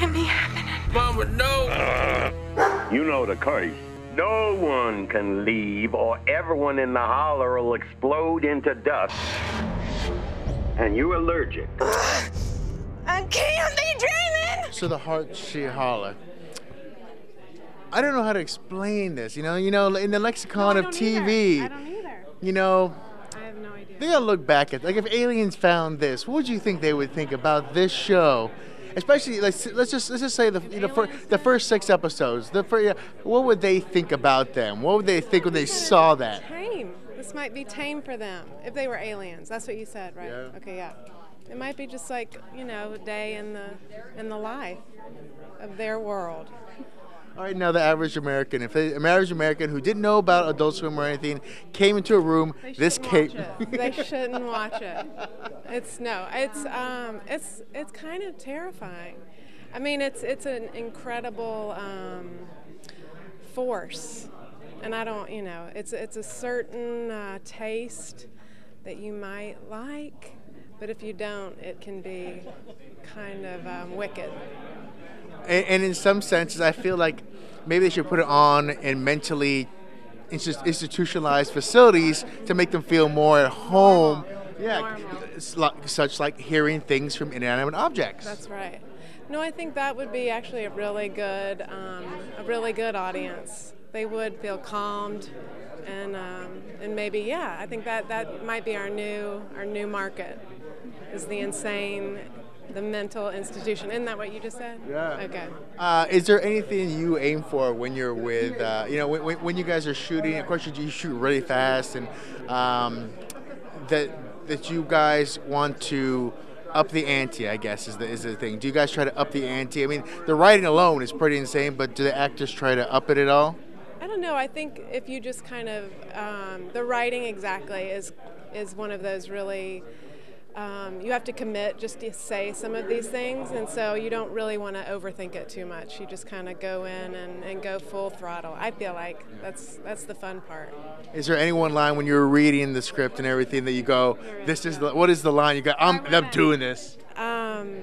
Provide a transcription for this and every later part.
can't be happening. Mama, no. You know the curse. No one can leave, or everyone in the holler will explode into dust. And you're allergic. I can't be dreaming. So the heart she holler. I don't know how to explain this. You know, you know, in the lexicon of TV. I don't either. You know, I have no idea. they gotta look back at like if aliens found this, what would you think they would think about this show? Especially let's let's just let's just say the you know, fir- the first six episodes. The fir- what would they think about them? What would they think when they saw that? Tame. This might be tame for them if they were aliens. That's what you said, right? Yeah. Okay, yeah. It might be just like you know a day in the in the life of their world. All right, now the average American, if they, an average American who didn't know about Adult Swim or anything, came into a room, They this came. they shouldn't watch it. It's no. It's um. It's it's kind of terrifying. I mean, it's it's an incredible um, force, and I don't. You know, it's it's a certain uh, taste that you might like, but if you don't, it can be kind of um, wicked. And, and in some senses, I feel like maybe they should put it on in mentally institutionalized facilities to make them feel more at home. Yeah, like, such like hearing things from inanimate objects. That's right. No, I think that would be actually a really good, um, a really good audience. They would feel calmed, and um, and maybe yeah, I think that that might be our new our new market, is the insane, the mental institution. Isn't that what you just said? Yeah. Okay. Uh, is there anything you aim for when you're with, uh, you know, when, when- you guys are shooting? Of course, you, you shoot really fast, and um, that that you guys want to up the ante. I guess is the is the thing. Do you guys try to up the ante? I mean, the writing alone is pretty insane, but do the actors try to up it at all? I don't know. I think if you just kind of um, the writing exactly is is one of those really um, you have to commit just to say some of these things, and so you don't really want to overthink it too much. You just kind of go in and, and go full throttle. I feel like that's that's the fun part. Is there any one line when you're reading the script and everything that you go, "This is the, what is the line?" You go, "I'm I'm doing this." Um,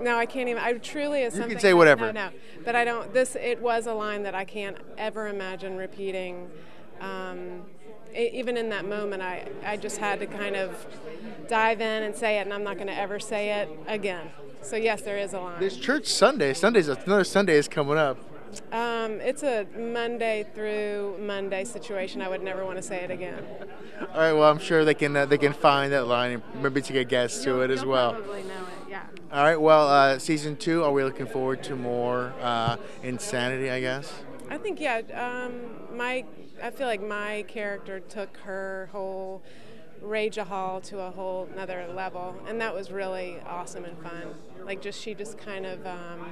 no, I can't even. I truly is You can say whatever. No, no, but I don't. This it was a line that I can't ever imagine repeating. Um, even in that moment, I I just had to kind of dive in and say it, and I'm not going to ever say it again. So yes, there is a line. There's church Sunday. Sunday's another Sunday is coming up. Um, it's a Monday through Monday situation. I would never want to say it again. All right. Well, I'm sure they can uh, they can find that line and maybe take a guess to it as well. Probably know it. Yeah. All right. Well, uh, season two. Are we looking forward to more uh, insanity? I guess. I think yeah. Um, my I feel like my character took her whole Rage a Hall to a whole another level, and that was really awesome and fun. Like just she just kind of. Um,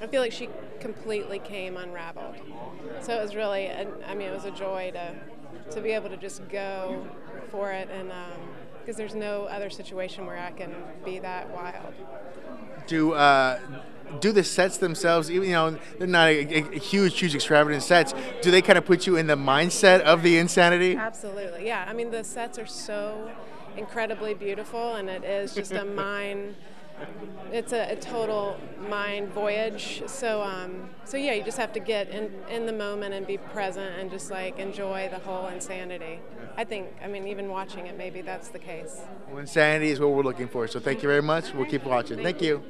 I feel like she completely came unraveled. So it was really, I mean, it was a joy to to be able to just go for it, and because there's no other situation where I can be that wild. Do uh, do the sets themselves? Even you know they're not a, a- huge, huge, extravagant sets. Do they kind of put you in the mindset of the insanity? Absolutely, yeah. I mean, the sets are so incredibly beautiful, and it is just a mind. It's a, a total mind voyage. So, um, so yeah, you just have to get in in the moment and be present and just like enjoy the whole insanity. I think. I mean, even watching it, maybe that's the case. Well, insanity is what we're looking for. So thank you very much. We'll keep watching. Thank you.